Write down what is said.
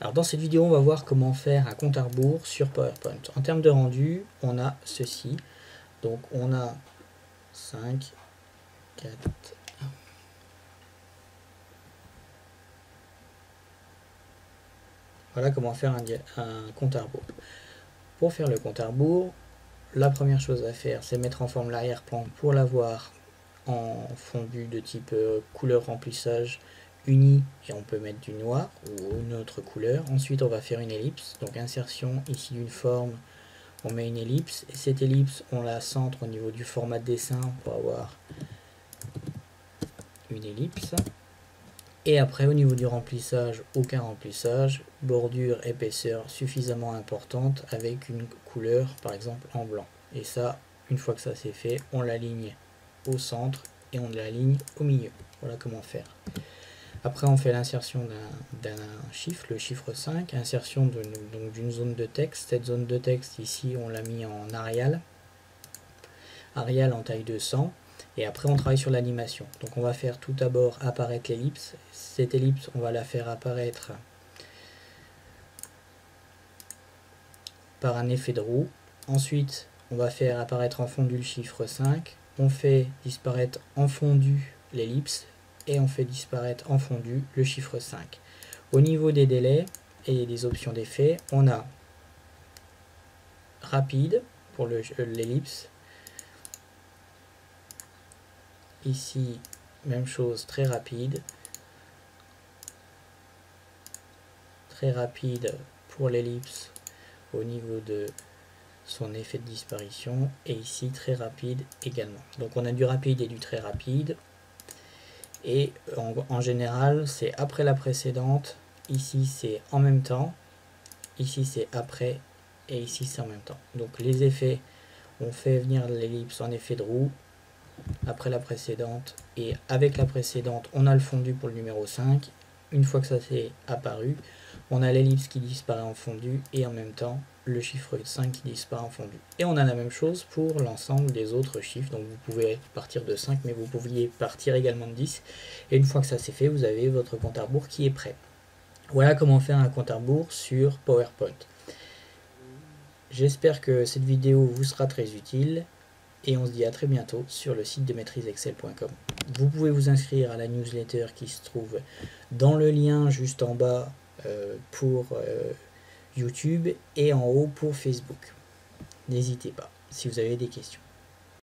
Alors dans cette vidéo, on va voir comment faire un compte à rebours sur PowerPoint. En termes de rendu, on a ceci. Donc on a 5, 4, Voilà comment faire un, compte à rebours. Pour faire le compte à rebours, la première chose à faire, c'est mettre en forme l'arrière-plan pour l'avoir en fondu de type euh, couleur remplissage et on peut mettre du noir ou une autre couleur. Ensuite, on va faire une ellipse. Donc insertion ici d'une forme, on met une ellipse et cette ellipse, on la centre au niveau du format de dessin pour avoir une ellipse. Et après, au niveau du remplissage, aucun remplissage, bordure, épaisseur suffisamment importante avec une couleur, par exemple en blanc. Et ça, une fois que ça c'est fait, on l'aligne au centre et on l'aligne au milieu. Voilà comment faire. Après, on fait l'insertion d'un chiffre, le chiffre 5, insertion d'une zone de texte. Cette zone de texte, ici, on l'a mis en Arial. Arial en taille de 100. Et après, on travaille sur l'animation. Donc, on va faire tout d'abord apparaître l'ellipse. Cette ellipse, on va la faire apparaître par un effet de roue. Ensuite, on va faire apparaître en fondu le chiffre 5. On fait disparaître en fondu l'ellipse et on fait disparaître en fondu le chiffre 5. Au niveau des délais et des options d'effet, on a rapide pour l'ellipse. Ici, même chose, très rapide. Très rapide pour l'ellipse au niveau de son effet de disparition et ici très rapide également. Donc on a du rapide et du très rapide. Et en, général, c'est après la précédente. Ici, c'est en même temps. Ici, c'est après. Et ici, c'est en même temps. Donc les effets, on fait venir l'ellipse en effet de roue après la précédente. Et avec la précédente, on a le fondu pour le numéro 5. Une fois que ça s'est apparu, on a l'ellipse qui disparaît en fondu et en même temps le chiffre 5 qui disparaît en fondu. Et on a la même chose pour l'ensemble des autres chiffres. Donc vous pouvez partir de 5, mais vous pouviez partir également de 10. Et une fois que ça c'est fait, vous avez votre compte à rebours qui est prêt. Voilà comment faire un compte à rebours sur PowerPoint. J'espère que cette vidéo vous sera très utile et on se dit à très bientôt sur le site de maîtriseexcel.com. Vous pouvez vous inscrire à la newsletter qui se trouve dans le lien juste en bas pour euh, YouTube et en haut pour Facebook. N'hésitez pas si vous avez des questions.